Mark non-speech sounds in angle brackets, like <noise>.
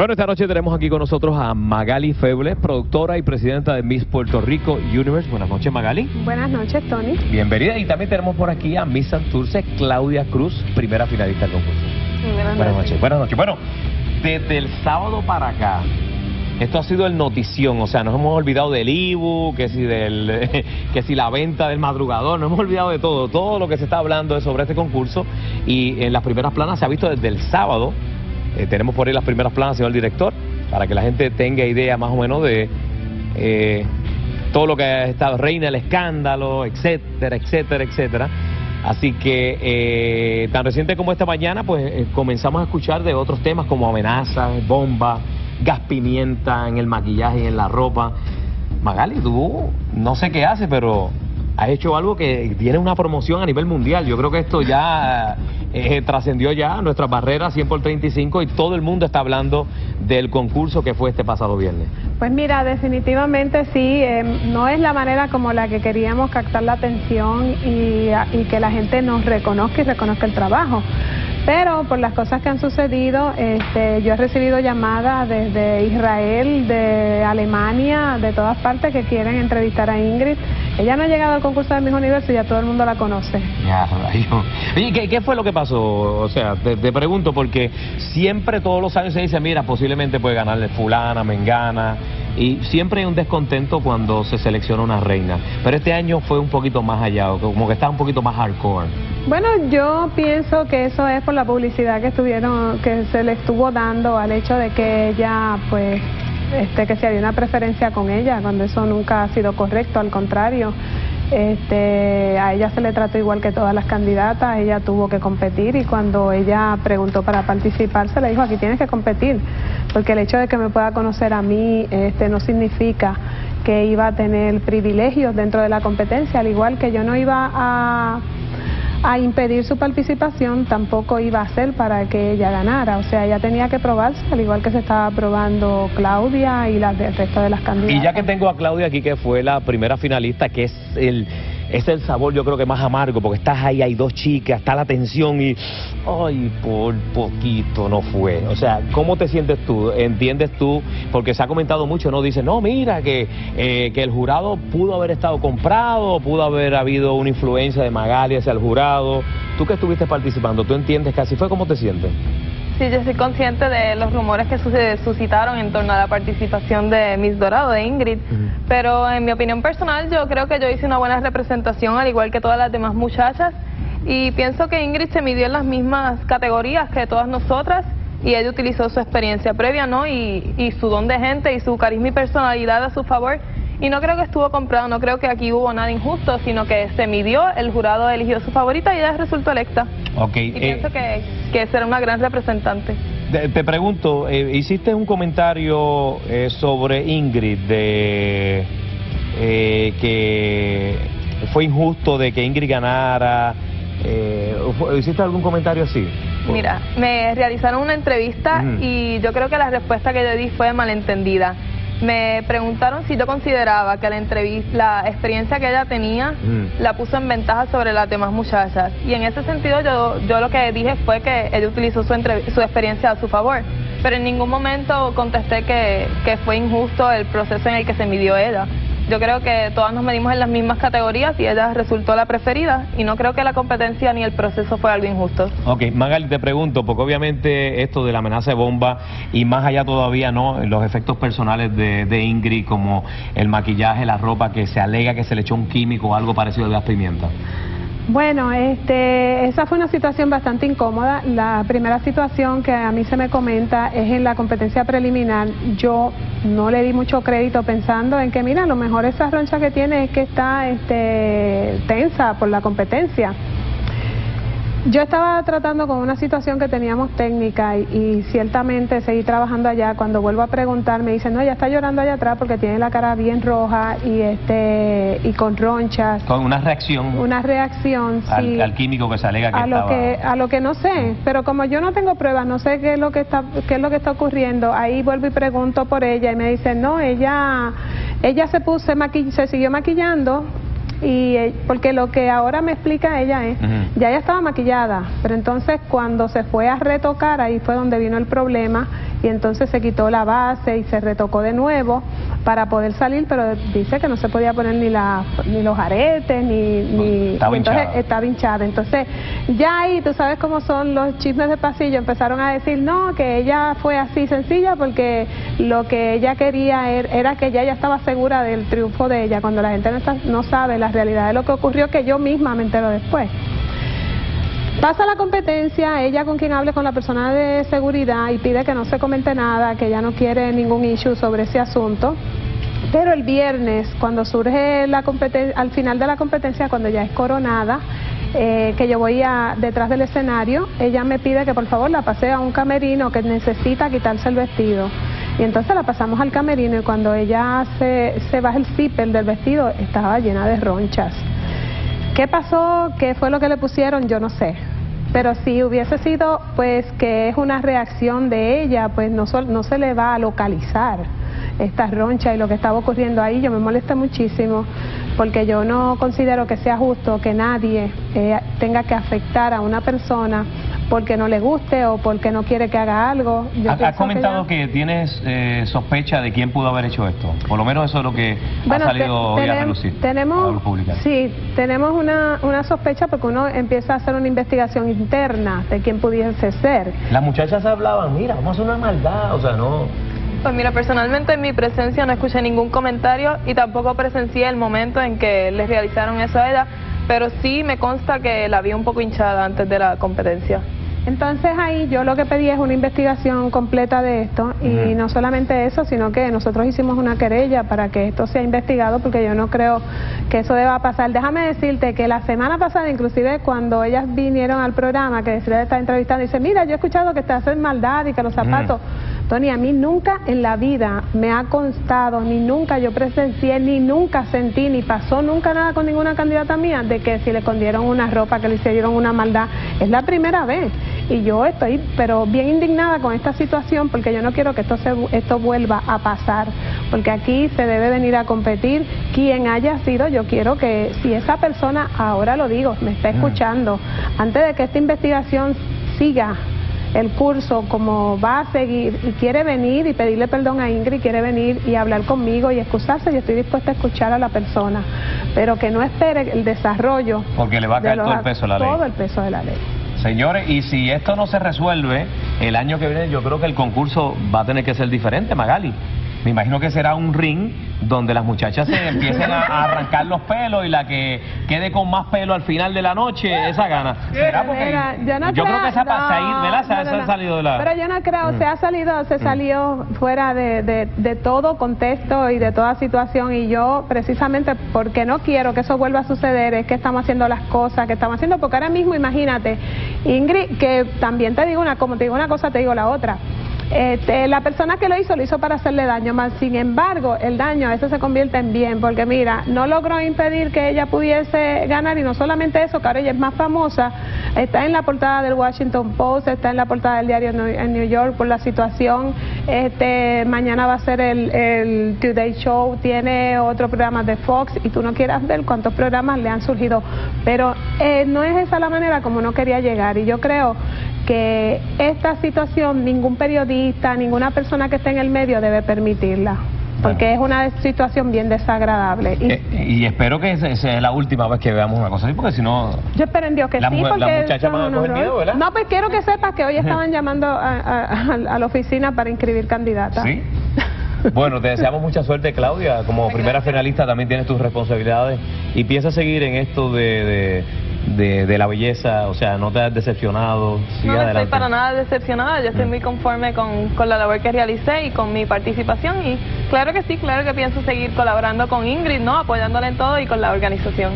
Bueno, esta noche tenemos aquí con nosotros a Magali Feble, productora y presidenta de Miss Puerto Rico Universe. Buenas noches, Magali. Buenas noches, Tony. Bienvenida. Y también tenemos por aquí a Miss Santurce, Claudia Cruz, primera finalista del concurso. Buenas, noches. Buenas noches. Bueno, desde el sábado para acá, esto ha sido el notición, o sea, nos hemos olvidado del IBU, que si del <laughs> que si la venta del madrugador, nos hemos olvidado de todo, todo lo que se está hablando es sobre este concurso y en las primeras planas se ha visto desde el sábado eh, tenemos por ahí las primeras planas, señor director, para que la gente tenga idea más o menos de eh, todo lo que estado, reina el escándalo, etcétera, etcétera, etcétera. Así que eh, tan reciente como esta mañana, pues comenzamos a escuchar de otros temas como amenazas, bombas, gas pimienta en el maquillaje y en la ropa. Magali, tú no sé qué hace, pero has hecho algo que tiene una promoción a nivel mundial. Yo creo que esto ya eh, trascendió ya nuestras barreras 100 por 35 y todo el mundo está hablando del concurso que fue este pasado viernes. Pues mira, definitivamente sí, em, no es la manera como la que queríamos captar la atención y, y que la gente nos reconozca y reconozca el trabajo. Pero por las cosas que han sucedido, este, yo he recibido llamadas desde Israel, de Alemania, de todas partes que quieren entrevistar a Ingrid. Ella no ha llegado al concurso de Miss Universo y ya todo el mundo la conoce. Ya, Oye, ¿qué, ¿qué, fue lo que pasó? O sea, te, te, pregunto porque siempre todos los años se dice, mira, posiblemente puede ganarle fulana, mengana, y siempre hay un descontento cuando se selecciona una reina. Pero este año fue un poquito más allá, como que está un poquito más hardcore. Bueno, yo pienso que eso es por la publicidad que estuvieron, que se le estuvo dando al hecho de que ella, pues, este, que se había una preferencia con ella, cuando eso nunca ha sido correcto, al contrario. Este, a ella se le trató igual que todas las candidatas, ella tuvo que competir y cuando ella preguntó para participar se le dijo aquí tienes que competir, porque el hecho de que me pueda conocer a mí este, no significa que iba a tener privilegios dentro de la competencia, al igual que yo no iba a a impedir su participación tampoco iba a ser para que ella ganara. O sea, ella tenía que probarse, al igual que se estaba probando Claudia y las del resto de las candidatas. Y ya que tengo a Claudia aquí, que fue la primera finalista, que es el es el sabor yo creo que más amargo, porque estás ahí, hay dos chicas, está la tensión y, ay, por poquito no fue. O sea, ¿cómo te sientes tú? ¿Entiendes tú? Porque se ha comentado mucho, ¿no? Dice, no, mira, que, eh, que el jurado pudo haber estado comprado, pudo haber habido una influencia de Magali hacia el jurado. Tú que estuviste participando, ¿tú entiendes que así fue? ¿Cómo te sientes? Sí, yo soy consciente de los rumores que se suscitaron en torno a la participación de Miss Dorado, de Ingrid, pero en mi opinión personal yo creo que yo hice una buena representación, al igual que todas las demás muchachas, y pienso que Ingrid se midió en las mismas categorías que todas nosotras, y ella utilizó su experiencia previa, ¿no? Y, y su don de gente y su carisma y personalidad a su favor y no creo que estuvo comprado, no creo que aquí hubo nada injusto, sino que se midió, el jurado eligió su favorita y ella resultó electa. Ok. Y pienso eh, que, que será una gran representante. te pregunto, eh, hiciste un comentario eh, sobre Ingrid de que fue injusto de que Ingrid ganara. ¿Hiciste algún comentario así? Mira, me realizaron una entrevista y yo creo que la respuesta que yo di fue malentendida me preguntaron si yo consideraba que la entrevista, la experiencia que ella tenía mm. la puso en ventaja sobre las demás muchachas. Y en ese sentido yo, yo lo que dije fue que ella utilizó su, su experiencia a su favor. Pero en ningún momento contesté que, que fue injusto el proceso en el que se midió ella. Yo creo que todas nos medimos en las mismas categorías y ella resultó la preferida y no creo que la competencia ni el proceso fue algo injusto. Ok, Magali, te pregunto, porque obviamente esto de la amenaza de bomba y más allá todavía, ¿no? Los efectos personales de, de Ingrid, como el maquillaje, la ropa, que se alega que se le echó un químico o algo parecido al gas pimienta. Bueno, este, esa fue una situación bastante incómoda. La primera situación que a mí se me comenta es en la competencia preliminar. Yo no le di mucho crédito pensando en que, mira, lo mejor esa roncha que tiene es que está este, tensa por la competencia. Yo estaba tratando con una situación que teníamos técnica y, ciertamente seguí trabajando allá. Cuando vuelvo a preguntar me dicen, no, ella está llorando allá atrás porque tiene la cara bien roja y este y con ronchas. Con una reacción. Una reacción, al, sí. Al químico que se alega que a lo que A lo que no sé, pero como yo no tengo pruebas, no sé qué es lo que está, qué es lo que está ocurriendo, ahí vuelvo y pregunto por ella y me dicen, no, ella, ella se puso, se, se siguió maquillando Y eh, porque lo que ahora me explica ella es, ya ella estaba maquillada, pero entonces cuando se fue a retocar, ahí fue donde vino el problema y entonces se quitó la base y se retocó de nuevo para poder salir, pero dice que no se podía poner ni la, ni los aretes, ni... ni estaba entonces hinchada. estaba hinchada. Entonces, ya ahí, tú sabes cómo son los chismes de pasillo, empezaron a decir, no, que ella fue así sencilla porque lo que ella quería er- era que ella ya estaba segura del triunfo de ella, cuando la gente no, sabe la realidad de lo que ocurrió, que yo misma me entero después. Pasa la competencia, ella con quien hable con la persona de seguridad y pide que no se comente nada, que ella no quiere ningún issue sobre ese asunto. Pero el viernes, cuando surge la competencia, al final de la competencia, cuando ya es coronada, eh, que yo voy a, detrás del escenario, ella me pide que por favor la pase a un camerino que necesita quitarse el vestido. Y entonces la pasamos al camerino y cuando ella se, se baja el zipper del vestido, estaba llena de ronchas. ¿Qué pasó? ¿Qué fue lo que le pusieron? Yo no sé. Pero si hubiese sido, pues, que es una reacción de ella, pues no, no se le va a localizar esta roncha y lo que estaba ocurriendo ahí. Yo me molesta muchísimo porque yo no considero que sea justo que nadie eh, tenga que afectar a una persona porque no le guste o porque no quiere que haga algo. Yo Has- comentado ya- que, tienes eh, sospecha de quién pudo haber hecho esto. Por lo menos eso es lo que Bueno, ha salido te- hoy a relucir. Tenemos, sí, tenemos una, una sospecha porque uno empieza a hacer una investigación interna de quién pudiese ser. Las muchachas hablaban, mira, vamos a hacer una maldad, o sea, no... Pues mira, personalmente en mi presencia no escuché ningún comentario y tampoco presencié el momento en que les realizaron eso a ella, pero sí me consta que la vi un poco hinchada antes de la competencia. Entonces ahí yo lo que pedí es una investigación completa de esto y no solamente eso, sino que nosotros hicimos una querella para que esto sea investigado porque yo no creo que eso deba pasar. Déjame decirte que la semana pasada, inclusive cuando ellas vinieron al programa, que decía estar entrevistando, dice, mira, yo he escuchado que te hacen maldad y que los zapatos... Tony, a mí nunca en la vida me ha constado, ni nunca yo presencié, ni nunca sentí, ni pasó nunca nada con ninguna candidata mía de que si le escondieron una ropa, que le hicieron una maldad. Es la primera vez. Y yo estoy, pero bien indignada con esta situación porque yo no quiero que esto, se, esto vuelva a pasar. Porque aquí se debe venir a competir quien haya sido. Yo quiero que si esa persona, ahora lo digo, me está escuchando, antes de que esta investigación siga el curso como va a seguir y quiere venir y pedirle perdón a Ingrid, quiere venir y hablar conmigo y excusarse, yo estoy dispuesta a escuchar a la persona, pero que no espere el desarrollo. Porque le va a caer todo el peso de la ley. Todo el peso de la ley. Señores, y si esto no se resuelve, el año que viene yo creo que el concurso va a tener que ser diferente, Magali. Me imagino que será un ring donde las muchachas se <laughs> empiecen a, a arrancar los pelos y la que quede con más pelo al final de la noche, esa gana. ¿Será porque Mira, yo no yo creo que esa ido, ¿verdad? Se ha- no, no, ha salido de la... Pero yo no creo, se ha salido, se salió fuera de, de, de todo contexto y de toda situación y yo precisamente porque no quiero que eso vuelva a suceder es que estamos haciendo las cosas que estamos haciendo porque ahora mismo imagínate Ingrid que también te digo una como te digo una cosa te digo la otra este, la persona que lo hizo lo hizo para hacerle daño, más sin embargo el daño a veces se convierte en bien, porque mira, no logró impedir que ella pudiese ganar y no solamente eso, que ahora ella es más famosa, está en la portada del Washington Post, está en la portada del diario en New York por la situación, este, mañana va a ser el, el Today Show, tiene otro programa de Fox y tú no quieras ver cuántos programas le han surgido, pero eh, no es esa la manera como no quería llegar y yo creo que esta situación ningún periodista, ninguna persona que esté en el medio debe permitirla, porque es una situación bien desagradable. Y Eh, y espero que sea la última vez que veamos una cosa así, porque si no... yo espero en Dios que Las sí, porque las muchachas son van a unos coger miedo. ¿verdad? No, pues quiero que sepas que hoy estaban <laughs> llamando a, a- a- a la oficina para inscribir candidatas. Sí. Bueno, te deseamos mucha suerte, Claudia. Como primera finalista también tienes tus responsabilidades y piensas seguir en esto de, de, de- de la belleza, o sea, no te has decepcionado. Sigue No, no adelante. estoy para nada decepcionada, yo estoy Mm. muy conforme con, con la labor que realicé y con mi participación y claro que sí, claro que pienso seguir colaborando con Ingrid, ¿no? Apoyándola en todo y con la organización.